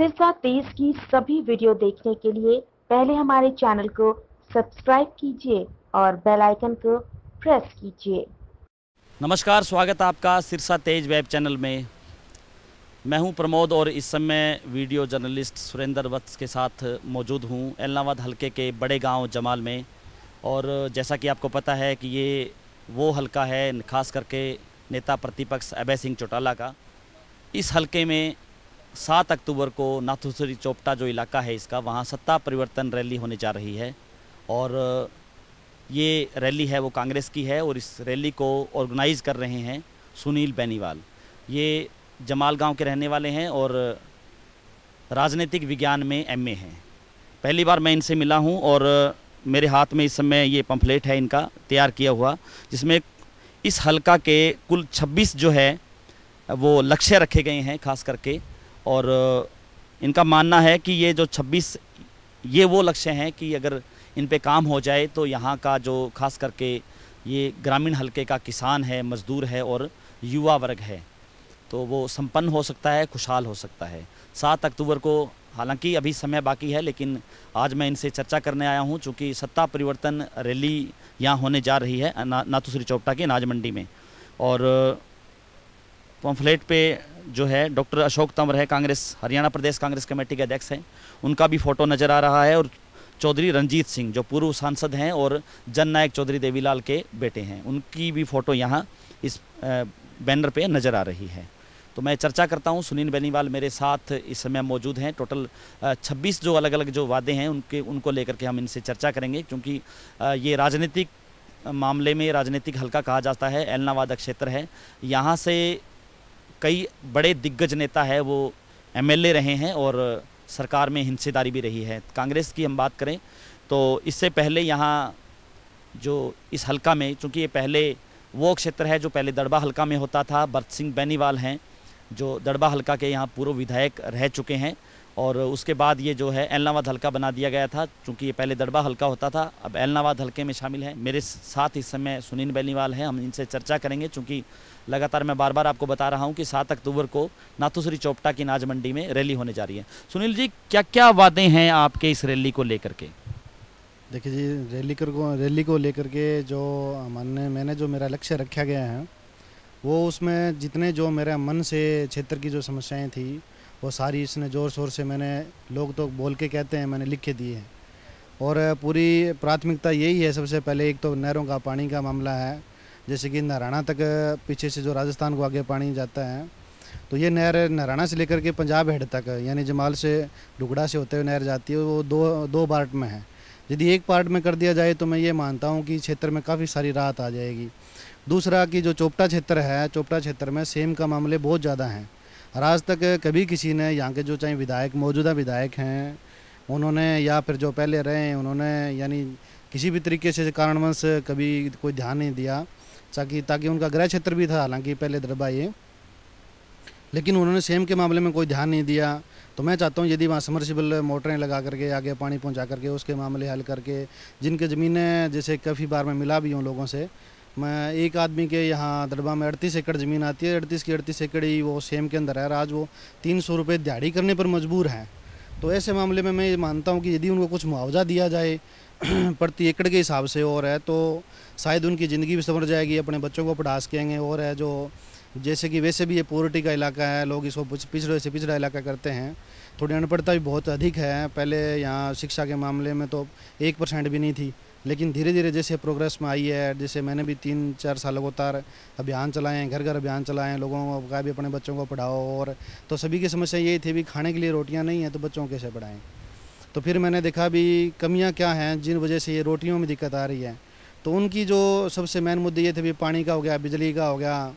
सिरसा तेज की सभी वीडियो देखने के लिए पहले हमारे चैनल को सब्सक्राइब कीजिए और बेल आइकन को प्रेस कीजिए। नमस्कार, स्वागत आपका सिरसा तेज वेब चैनल में। मैं हूँ प्रमोद और इस समय वीडियो जर्नलिस्ट सुरेंद्र वत्स के साथ मौजूद हूँ एलनाबाद हलके के बड़े गाँव जमाल में। और जैसा कि आपको पता है कि ये वो हलका है, खास करके नेता प्रतिपक्ष अभय सिंह चौटाला का। इस हलके में सात अक्टूबर को नाथुसरी चोपटा जो इलाका है इसका, वहाँ सत्ता परिवर्तन रैली होने जा रही है। और ये रैली है वो कांग्रेस की है और इस रैली को ऑर्गेनाइज कर रहे हैं सुनील बेनीवाल। ये जमाल गाँव के रहने वाले हैं और राजनीतिक विज्ञान में एमए हैं। पहली बार मैं इनसे मिला हूँ और मेरे हाथ में इस समय ये पम्फलेट है इनका, तैयार किया हुआ, जिसमें इस हलका के कुल 26 जो है, वो लक्ष्य रखे गए हैं खास करके। और इनका मानना है कि ये जो 26 ये वो लक्ष्य हैं कि अगर इन पे काम हो जाए तो यहाँ का जो खास करके ये ग्रामीण हलके का किसान है मजदूर है और युवा वर्ग है तो वो संपन्न हो सकता है खुशहाल हो सकता है। सात अक्टूबर को हालाँकि अभी समय बाकी है लेकिन आज मैं इनसे चर्चा करने आया हूँ चूँकि सत्ता परिवर्तन रैली यहाँ होने जा रही है ना, नाथुश्री चौपटा के अनाज मंडी में। और पम्फलेट पे जो है डॉक्टर अशोक तंवर है कांग्रेस, हरियाणा प्रदेश कांग्रेस कमेटी के अध्यक्ष हैं। उनका भी फ़ोटो नज़र आ रहा है और चौधरी रंजीत सिंह, जो पूर्व सांसद हैं और जननायक चौधरी देवीलाल के बेटे हैं, उनकी भी फ़ोटो यहाँ इस बैनर पे नज़र आ रही है। तो मैं चर्चा करता हूँ, सुनील बेनीवाल मेरे साथ इस समय मौजूद हैं। टोटल 26 जो अलग अलग जो वादे हैं, उनके, उनको लेकर के हम इनसे चर्चा करेंगे, क्योंकि ये राजनीतिक मामले में राजनीतिक हल्का कहा जाता है। एलनावादा क्षेत्र है। यहाँ से कई बड़े दिग्गज नेता है, वो एमएलए रहे हैं और सरकार में हिंसेदारी भी रही है। कांग्रेस की हम बात करें तो इससे पहले यहाँ जो इस हलका में, चूँकि ये पहले वो क्षेत्र है जो पहले दड़बा हलका में होता था, भरत सिंह बेनीवाल हैं, जो दड़बा हलका के यहाँ पूर्व विधायक रह चुके हैं और उसके बाद ये जो है एलनाबाद हल्का बना दिया गया था क्योंकि ये पहले दड़बा हल्का होता था, अब एलनाबाद हल्के में शामिल है। मेरे साथ इस समय सुनील बेनीवाल हैं, हम इनसे चर्चा करेंगे क्योंकि लगातार मैं बार बार आपको बता रहा हूँ कि सात अक्टूबर को नाथुश्री चौपटा की नाज मंडी में रैली होने जा रही है। सुनील जी क्या क्या वादे हैं आपके इस रैली को लेकर के? देखिए जी, रैली कर को, रैली को लेकर के जो मैंने मैंने जो मेरा लक्ष्य रखा गया है, वो उसमें जितने जो मेरे मन से, क्षेत्र की जो समस्याएँ थी, वो सारी इसने ज़ोर शोर से मैंने लोग तो बोल के कहते हैं, मैंने लिख के दिए हैं। और पूरी प्राथमिकता यही है सबसे पहले, एक तो नहरों का, पानी का मामला है जैसे कि नहराना तक पीछे से जो राजस्थान को आगे पानी जाता है तो ये नहर नहराना से लेकर के पंजाब हेड तक, यानी जमाल से डुगड़ा से होते हुए नहर जाती है, वो दो दो पार्ट में है। यदि एक पार्ट में कर दिया जाए तो मैं ये मानता हूँ कि क्षेत्र में काफ़ी सारी राहत आ जाएगी। दूसरा कि जो चोपटा क्षेत्र है, चोपटा क्षेत्र में सेम का मामले बहुत ज़्यादा हैं। और आज तक कभी किसी ने, यहाँ के जो चाहे विधायक, मौजूदा विधायक हैं, उन्होंने या फिर जो पहले रहे उन्होंने यानी किसी भी तरीके से कारणवश कभी कोई ध्यान नहीं दिया। ताकि ताकि उनका गृह क्षेत्र भी था, हालाँकि पहले दरबा ये। लेकिन उन्होंने सेम के मामले में कोई ध्यान नहीं दिया। तो मैं चाहता हूँ यदि वहाँ समरसिबल मोटरें लगा करके, आगे पानी पहुँचा करके, उसके मामले हल करके, जिनके ज़मीनें जैसे काफ़ी बार मैं मिला भी हूँ लोगों से, मैं एक आदमी के यहाँ दरबा में अड़तीस एकड़ ज़मीन आती है, अड़तीस की अड़तीस एकड़ ही वो सेम के अंदर है आज वो तीन सौ रुपये दिहाड़ी करने पर मजबूर हैं। तो ऐसे मामले में मैं ये मानता हूँ कि यदि उनको कुछ मुआवजा दिया जाए प्रति एकड़ के हिसाब से और है तो शायद उनकी ज़िंदगी भी संवर जाएगी, अपने बच्चों को पढ़ा सकेंगे। और है जो, जैसे कि वैसे भी ये पोवर्टी का इलाका है, लोग इसको पिछड़े से पिछड़ा इलाका करते हैं, थोड़ी अनपढ़ता भी बहुत अधिक है। पहले यहाँ शिक्षा के मामले में तो एक परसेंट भी नहीं थी, लेकिन धीरे धीरे जैसे प्रोग्रेस में आई है, जैसे मैंने भी तीन, चार साल लगातार अभियान चलाए हैं घर घर अभियान चलाए हैं, लोगों का भी अपने बच्चों को पढ़ाओ। और तो सभी की समस्या यही थी भी खाने के लिए रोटियाँ नहीं हैं तो बच्चों को कैसे पढ़ाएँ? तो फिर मैंने देखा भी कमियाँ क्या हैं, जिन वजह से ये रोटियों में दिक्कत आ रही है। तो उनकी जो सबसे मेन मुद्दे ये थे भी, पानी का हो गया, बिजली का हो गया,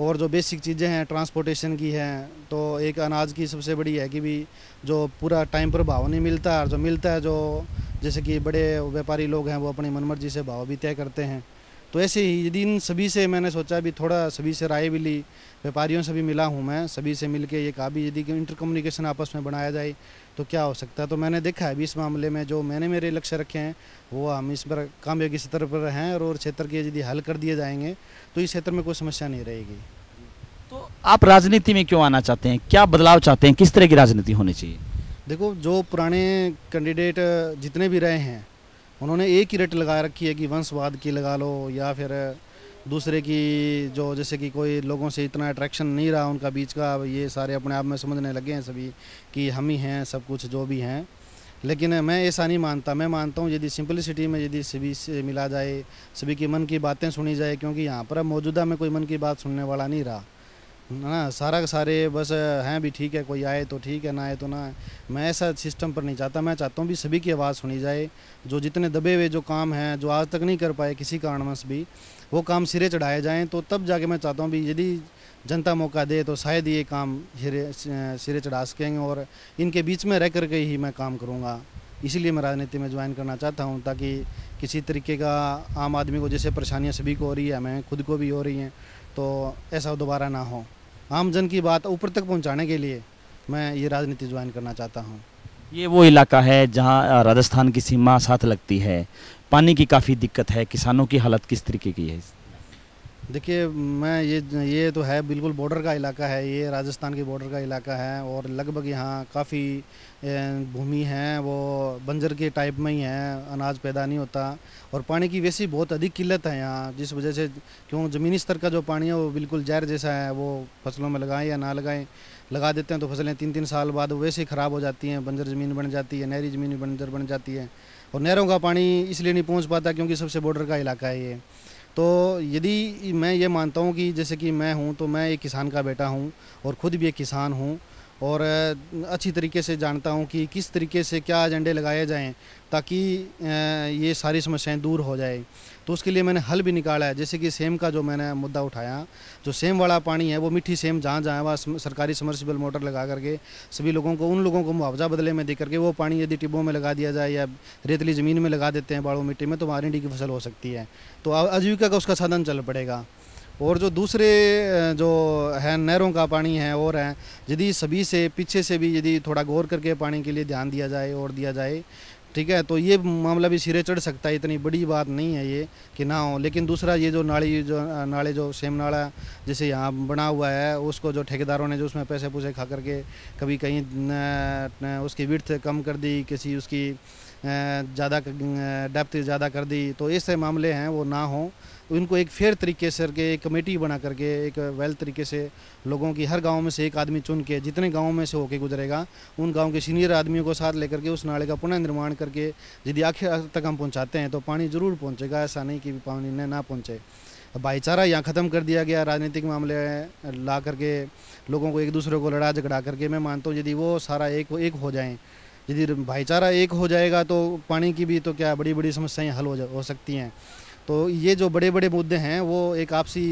और जो बेसिक चीज़ें हैं ट्रांसपोर्टेशन की हैं तो एक अनाज की सबसे बड़ी है कि भी जो पूरा टाइम पर भाव नहीं मिलता, और जो मिलता है जो, जैसे कि बड़े व्यापारी लोग हैं, वो अपनी मनमर्जी से भाव भी तय करते हैं। तो ऐसे ही यदि इन सभी से मैंने सोचा भी थोड़ा सभी से राय भी ली व्यापारियों से भी मिला हूँ मैं सभी से मिल के ये कहा भी यदि इंटर कम्युनिकेशन आपस में बनाया जाए तो क्या हो सकता? है तो मैंने देखा है अभी इस मामले में जो मैंने मेरे लक्ष्य रखे हैं वो हम इस पर कामयाबी स्तर पर हैं और क्षेत्र के यदि हल कर दिए जाएँगे तो इस क्षेत्र में कोई समस्या नहीं रहेगी। तो आप राजनीति में क्यों आना चाहते हैं? क्या बदलाव चाहते हैं? किस तरह की राजनीति होनी चाहिए? देखो जो पुराने कैंडिडेट जितने भी रहे हैं उन्होंने एक ही रेट लगा रखी है कि वंशवाद की लगा लो या फिर दूसरे की जो जैसे कि कोई लोगों से इतना अट्रैक्शन नहीं रहा उनका बीच का ये सारे अपने आप में समझने लगे हैं सभी कि हम ही हैं, सब कुछ जो भी हैं। लेकिन मैं ऐसा नहीं मानता। मैं मानता हूँ यदि सिंपलिसिटी में यदि सभी से मिला जाए, सभी की मन की बातें सुनी जाए, क्योंकि यहाँ पर मौजूदा में कोई मन की बात सुनने वाला नहीं रहा। ना सारा का सारे बस हैं भी ठीक है, कोई आए तो ठीक है, ना आए तो ना आए। मैं ऐसा सिस्टम पर नहीं चाहता मैं चाहता हूँ भी सभी की आवाज़ सुनी जाए, जो जितने दबे हुए, जो काम हैं, जो आज तक नहीं कर पाए किसी कारणवश भी, वो काम सिरे चढ़ाए जाएँ तो तब जाके मैं चाहता हूँ भी यदि जनता मौका दे तो शायद ये काम सिरे सिरे चढ़ा सकेंगे और इनके बीच में रह करके ही मैं काम करूँगा। इसीलिए मैं राजनीति में ज्वाइन करना चाहता हूँ, ताकि किसी तरीके का आम आदमी को जैसे परेशानियाँ सभी को हो रही है, मैं खुद को भी हो रही हैं तो ऐसा दोबारा ना हो। आम जन की बात ऊपर तक पहुँचाने के लिए मैं ये राजनीति ज्वाइन करना चाहता हूँ। ये वो इलाका है जहाँ राजस्थान की सीमा साथ लगती है। पानी की काफ़ी दिक्कत है, किसानों की हालत किस तरीके की है? देखिए, मैं ये ये तो है, बिल्कुल बॉर्डर का इलाका है, ये राजस्थान के बॉर्डर का इलाका है और लगभग यहाँ काफ़ी भूमि है, वो बंजर के टाइप में ही है, अनाज पैदा नहीं होता और पानी की वैसी बहुत अधिक किल्लत है यहाँ, जिस वजह से क्यों ज़मीनी स्तर का जो पानी है वो बिल्कुल जहर जैसा है, वो फ़सलों में लगाएँ या ना लगाएँ, लगा देते हैं तो फ़सलें तीन तीन साल बाद वैसे ही ख़राब हो जाती हैं, बंजर ज़मीन बन जाती है, नहरी ज़मीन बंजर बन जाती है और नहरों का पानी इसलिए नहीं पहुँच पाता क्योंकि सबसे बॉर्डर का इलाका है ये। तो यदि मैं ये मानता हूँ कि जैसे कि मैं हूँ तो मैं एक किसान का बेटा हूँ और ख़ुद भी एक किसान हूँ और अच्छी तरीके से जानता हूँ कि किस तरीके से क्या एजेंडे लगाए जाएँ ताकि ये सारी समस्याएँ दूर हो जाए। तो उसके लिए मैंने हल भी निकाला है। जैसे कि सेम का जो मैंने मुद्दा उठाया, जो सेम वाला पानी है, वो मीठी सेम जहाँ जहाँ वहाँ सरकारी समर्सिबल मोटर लगा करके सभी लोगों को, उन लोगों को मुआवजा बदले में दे करके वो पानी यदि टिब्बों में लगा दिया जाए या रेतली ज़मीन में लगा देते हैं बाड़ों मिट्टी में तो वारंटी की फ़सल हो सकती है। तो आजीविका का उसका साधन चल पड़ेगा। और जो दूसरे जो है, नहरों का पानी है, और है, यदि सभी से, पीछे से भी यदि थोड़ा गौर करके पानी के लिए ध्यान दिया जाए और दिया जाए ठीक है? तो ये मामला भी सिरे चढ़ सकता है, इतनी बड़ी बात नहीं है ये कि ना हो। लेकिन दूसरा ये जो नाली, जो, नाले जो सेम नाला जैसे यहाँ बना हुआ है, उसको जो ठेकेदारों ने जो उसमें पैसे पूसे खा करके कभी कहीं उसकी विर्थ कम कर दी, किसी उसकी ज़्यादा डेप्थ ज़्यादा कर दी तो ऐसे मामले हैं, वो ना हो। उनको एक फेयर तरीके से करके, एक कमेटी बना करके, एक वेल तरीके से लोगों की हर गाँव में से एक आदमी चुन के, जितने गाँवों में से होके गुजरेगा, उन गाँव के सीनियर आदमियों को साथ लेकर के उस नाले का पुनः निर्माण करके यदि आखिर तक हम पहुंचाते हैं तो पानी ज़रूर पहुंचेगा। ऐसा नहीं कि पानी न, ना पहुँचे। भाईचारा यहाँ ख़त्म कर दिया गया, राजनीतिक मामले ला करके, लोगों को एक दूसरे को लड़ा झगड़ा करके, मैं मानता हूँ यदि वो सारा एक एक हो जाएँ, यदि भाईचारा एक हो जाएगा तो पानी की भी तो क्या बड़ी बड़ी समस्याएँ हल हो हो सकती हैं। तो ये जो बड़े बड़े मुद्दे हैं, वो एक आपसी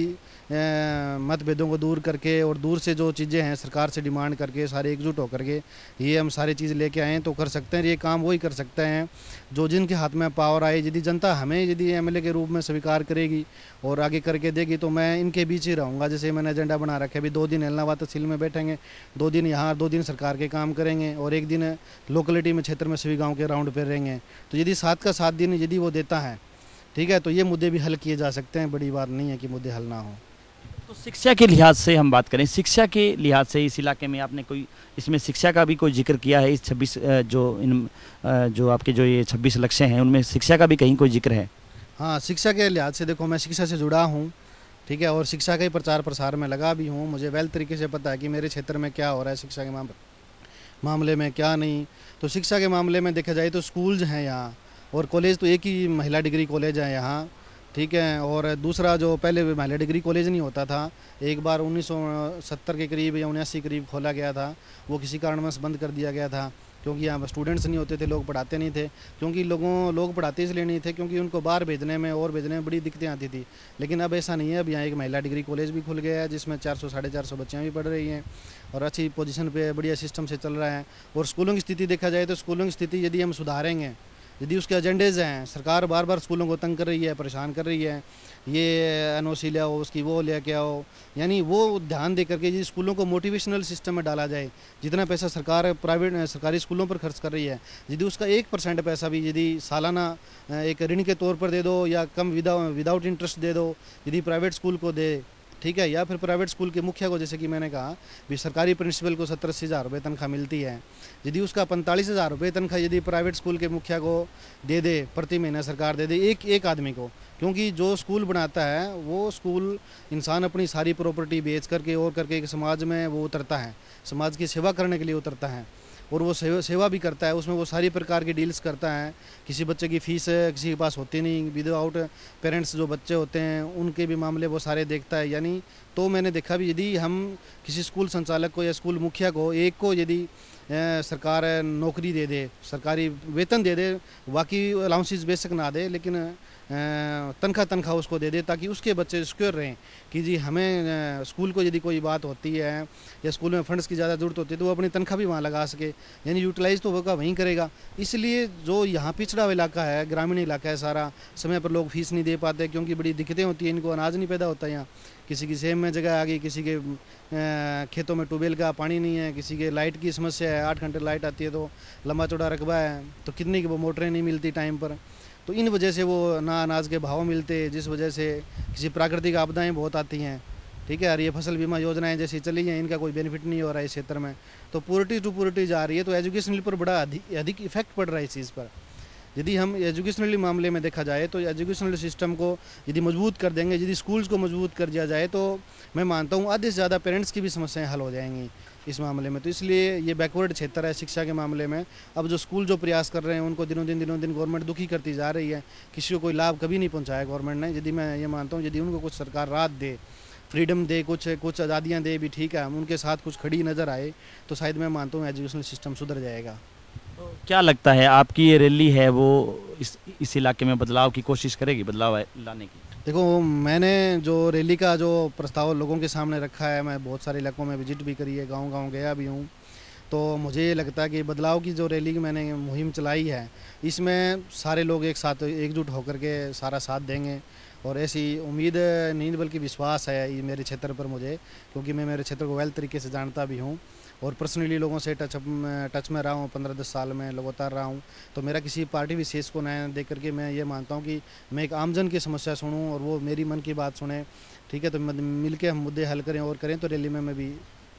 मतभेदों को दूर करके और दूर से जो चीज़ें हैं, सरकार से डिमांड करके सारे एकजुट होकर के ये हम सारी चीज़ लेके आएँ तो कर सकते हैं ये काम वही कर सकते हैं जो जिनके हाथ में पावर आए। यदि जनता हमें यदि एमएलए के रूप में स्वीकार करेगी और आगे करके देगी तो मैं इनके बीच ही रहूँगा। जैसे मैंने एजेंडा बना रखा अभी दो दिन एलनाबाद तहसील में बैठेंगे, दो दिन यहाँ, दो दिन सरकार के काम करेंगे और एक दिन लोकलिटी में क्षेत्र में सभी गाँव के राउंड पर रहेंगे। तो यदि सात का सात दिन यदि वो देता है ठीक है तो ये मुद्दे भी हल किए जा सकते हैं। बड़ी बात नहीं है कि मुद्दे हल ना हो। तो शिक्षा के लिहाज से हम बात करें। शिक्षा के लिहाज से इस इलाके में आपने कोई इसमें शिक्षा का भी कोई ज़िक्र किया है? इस छब्बीस जो इन जो आपके जो ये छब्बीस लक्ष्य हैं उनमें शिक्षा का भी कहीं कोई ज़िक्र है? हाँ शिक्षा के लिहाज से देखो मैं शिक्षा से जुड़ा हूँ ठीक है और शिक्षा का ही प्रचार प्रसार में लगा भी हूँ। मुझे वेल तरीके से पता है कि मेरे क्षेत्र में क्या हो रहा है शिक्षा के मामले में क्या नहीं। तो शिक्षा के मामले में देखा जाए तो स्कूल्स हैं यहाँ। और कॉलेज तो एक ही महिला डिग्री कॉलेज है यहाँ, ठीक है? और दूसरा जो पहले महिला डिग्री कॉलेज नहीं होता था, एक बार 1970 के करीब या उन्यासी करीब खोला गया था, वो किसी कारणवश बंद कर दिया गया था, क्योंकि यहाँ स्टूडेंट्स नहीं होते थे, लोग पढ़ाते नहीं थे, क्योंकि लोगों, लोग पढ़ाते इसलिए नहीं थे क्योंकि उनको बाहर भेजने में और भेजने में बड़ी दिक्कतें आती थी। लेकिन अब ऐसा नहीं है, अब यहाँ एक महिला डिग्री कॉलेज भी खुल गया है, जिसमें चार सौ, साढ़े चार सौ बच्चियाँ भी पढ़ रही हैं और अच्छी पोजीशन पर बढ़िया सिस्टम से चल रहा है। और स्कूलों की स्थिति देखा जाए तो स्कूलों की स्थिति यदि हम सुधारेंगे यदि उसके एजेंडेज हैं, सरकार बार बार स्कूलों को तंग कर रही है, परेशान कर रही है, ये एन ओ सी ले आओ, उसकी वो ले के आओ, यानी वो ध्यान दे करके यदि स्कूलों को मोटिवेशनल सिस्टम में डाला जाए, जितना पैसा सरकार प्राइवेट सरकारी स्कूलों पर खर्च कर रही है, यदि उसका एक परसेंट पैसा भी यदि सालाना, एक ऋण के तौर पर दे दो या कम विदाउट इंटरेस्ट दे दो, यदि प्राइवेट स्कूल को दे ठीक है, या फिर प्राइवेट स्कूल के मुखिया को, जैसे कि मैंने कहा, भी सरकारी प्रिंसिपल को सत्तर अस्सी हज़ार रुपये तनख्वाह मिलती है। यदि उसका पैंतालीस हज़ार रुपये तनख्वाह यदि प्राइवेट स्कूल के मुखिया को दे दे, प्रति महीना सरकार दे दे, एक एक आदमी को, क्योंकि जो स्कूल बनाता है, वो स्कूल इंसान अपनी सारी प्रॉपर्टी बेच करके और करके एक समाज में वो उतरता है, समाज की सेवा करने के लिए उतरता है। और वो सेवा सेवा भी करता है, उसमें वो सारी प्रकार की डील्स करता है। किसी बच्चे की फ़ीस किसी के पास होती नहीं विदाउट पेरेंट्स जो बच्चे होते हैं, उनके भी मामले वो सारे देखता है। यानी तो मैंने देखा भी, यदि हम किसी स्कूल संचालक को या स्कूल मुखिया को, एक को यदि सरकार नौकरी दे दे, सरकारी वेतन दे दे, बाकी अलाउंसेस बेशक ना दे, लेकिन तनख्वाह तनख्वाह उसको दे दे ताकि उसके बच्चे सिक्योर रहें कि जी हमें स्कूल को यदि कोई बात होती है या स्कूल में फंड्स की ज़्यादा ज़रूरत होती है तो वो अपनी तनख्वाह भी वहाँ लगा सके। यानी यूटिलाइज़ तो होगा, वहीं करेगा। इसलिए जो यहाँ पिछड़ा इलाका है, ग्रामीण इलाका है सारा, समय पर लोग फ़ीस नहीं दे पाते क्योंकि बड़ी दिक्कतें होती हैं, इनको अनाज नहीं पैदा होता यहाँ। किसी की सेम में जगह आ गई, किसी के खेतों में ट्यूबवेल का पानी नहीं है, किसी के लाइट की समस्या है, आठ घंटे लाइट आती है तो लंबा चौड़ा रकबा है तो कितनी की वो मोटरें नहीं मिलती टाइम पर। तो इन वजह से वो ना अनाज के भाव मिलते, जिस वजह से किसी प्राकृतिक आपदाएँ बहुत आती हैं। ठीक है, और ये फ़सल बीमा योजनाएँ जैसी चली हैं, इनका कोई बेनिफिट नहीं हो रहा है इस क्षेत्र में। तो पुरटी टू पुरटी जा रही है तो एजुकेशनल पर बड़ा अधिक अधिक इफ़ेक्ट पड़ रहा है इस चीज़ पर। यदि हम एजुकेशनली मामले में देखा जाए तो एजुकेशनल सिस्टम को यदि मज़बूत कर देंगे, यदि स्कूल्स को मज़बूत कर दिया जाए तो मैं मानता हूँ, आधे से ज़्यादा पेरेंट्स की भी समस्याएँ हल हो जाएँगी। इस मामले में। तो इसलिए ये बैकवर्ड क्षेत्र है शिक्षा के मामले में। अब जो स्कूल जो प्रयास कर रहे हैं, उनको दिनों दिन दिनों दिन गवर्नमेंट दुखी करती जा रही है। किसी को कोई लाभ कभी नहीं पहुँचाया गवर्नमेंट ने। यदि मैं ये मानता हूँ, यदि उनको कुछ सरकार रात दे फ्रीडम दे, कुछ कुछ आज़ादियाँ दे, भी ठीक है। हम उनके साथ कुछ खड़ी नज़र आए तो शायद मैं मानता हूँ एजुकेशनल सिस्टम सुधर जाएगा। तो क्या लगता है, आपकी ये रैली है वो इस इस इलाके में बदलाव की कोशिश करेगी, बदलाव लाने की? देखो, मैंने जो रैली का जो प्रस्ताव लोगों के सामने रखा है, मैं बहुत सारे इलाकों में विज़िट भी करी है गाँव गाँव गया भी हूँ। तो मुझे ये लगता है कि बदलाव की जो रैली की मैंने मुहिम चलाई है, इसमें सारे लोग एक साथ, एकजुट होकर के सारा साथ देंगे। और ऐसी उम्मीद नहीं, बल्कि विश्वास है मेरे क्षेत्र पर मुझे, क्योंकि मैं मेरे क्षेत्र को वेल तरीके से जानता भी हूँ। और पर्सनली लोगों से टच टच में रहा हूँ, पंद्रह दस साल में लगातार रहा हूँ। तो मेरा किसी पार्टी विशेष को न देख करके मैं ये मानता हूँ कि मैं एक आमजन की समस्या सुनूँ और वो मेरी मन की बात सुने। ठीक है तो मिल के हम मुद्दे हल करें और करें तो रैली में मैं भी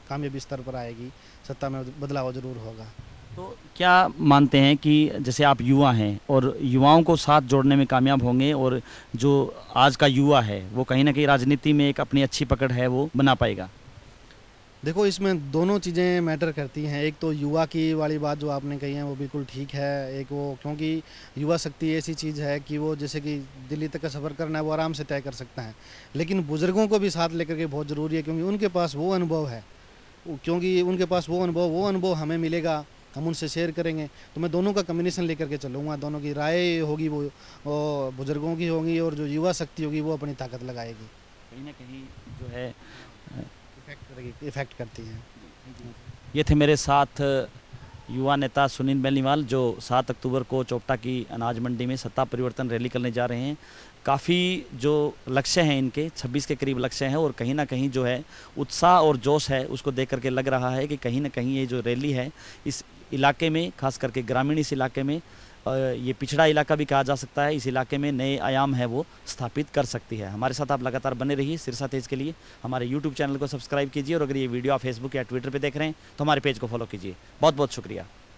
कामयाबी स्तर पर आएगी। सत्ता में बदलाव ज़रूर होगा। तो क्या मानते हैं कि जैसे आप युवा हैं और युवाओं को साथ जोड़ने में कामयाब होंगे और जो आज का युवा है, वो कहीं ना कहीं राजनीति में एक अपनी अच्छी पकड़ है, वो बना पाएगा? देखो, इसमें दोनों चीज़ें मैटर करती हैं। एक तो युवा की वाली बात जो आपने कही है, वो बिल्कुल ठीक है। एक वो, क्योंकि युवा शक्ति ऐसी चीज़ है कि वो जैसे कि दिल्ली तक का सफ़र करना है, वो आराम से तय कर सकता है। लेकिन बुज़ुर्गों को भी साथ लेकर के बहुत ज़रूरी है, क्योंकि उनके पास वो अनुभव है। क्योंकि उनके पास वो अनुभव वो अनुभव हमें मिलेगा, हम उनसे शेयर करेंगे। तो मैं दोनों का कम्बिनेशन लेकर के चलूँगा। दोनों की राय होगी वो बुज़ुर्गों की होगी और जो युवा शक्ति होगी, वो अपनी ताकत लगाएगी। कहीं ना कहीं जो है इफ़ेक्ट करती हैं। ये थे मेरे साथ युवा नेता सुनील बेनीवाल, जो सात अक्टूबर को चोपटा की अनाज मंडी में सत्ता परिवर्तन रैली करने जा रहे हैं। काफ़ी जो लक्ष्य हैं इनके 26 के करीब लक्ष्य हैं और कहीं ना कहीं जो है, उत्साह और जोश है, उसको देख करके लग रहा है कि कहीं ना कहीं ये जो रैली है, इस इलाके में, खास करके ग्रामीण इस इलाके में ये पिछड़ा इलाका भी कहा जा सकता है, इस इलाके में नए आयाम है वो स्थापित कर सकती है। हमारे साथ आप लगातार बने रहिए सिरसा तेज के लिए। हमारे यूट्यूब चैनल को सब्सक्राइब कीजिए और अगर ये वीडियो आप फेसबुक या ट्विटर पर देख रहे हैं तो हमारे पेज को फॉलो कीजिए। बहुत बहुत शुक्रिया।